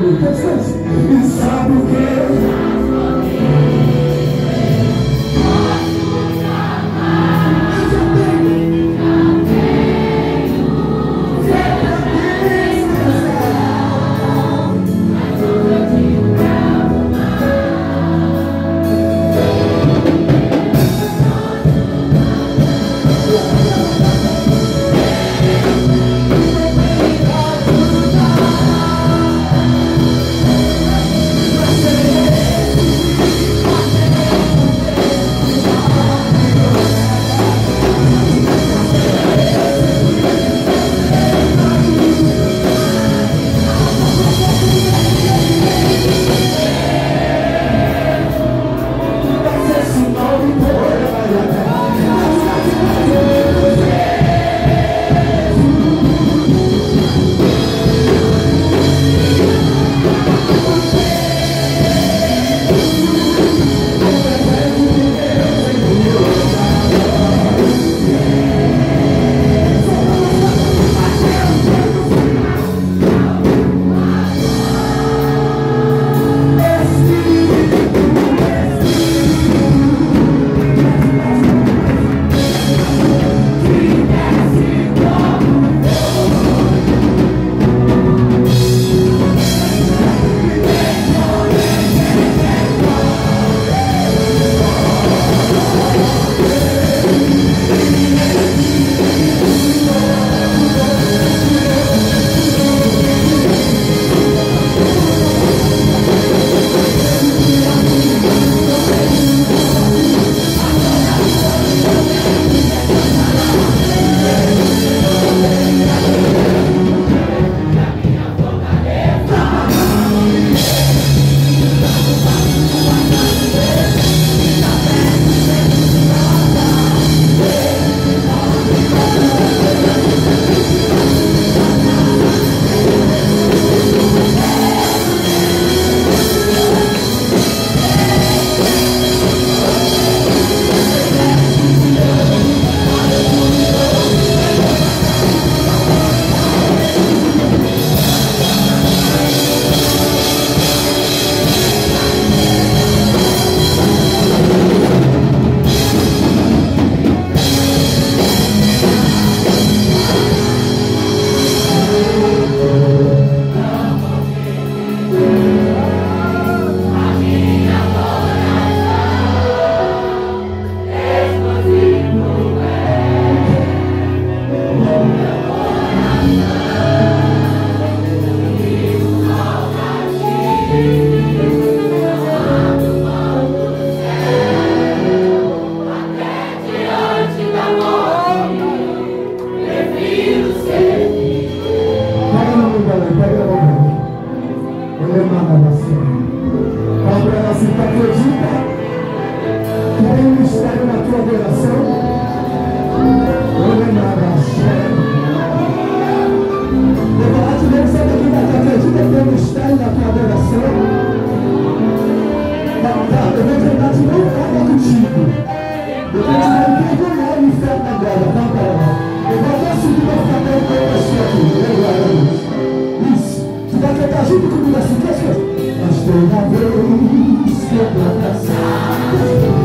E sabe o que? Assim, tu acredita que tem um mistério na tua adoração? Eu vou lá te ver, sai daqui, acredita que tem mistério na tua adoração? Tá, eu vou tentar novo falar contigo. Eu vou te envergonhar o inferno agora, Imagina comigo assim, que as coisas. Mas toda vez que eu vou.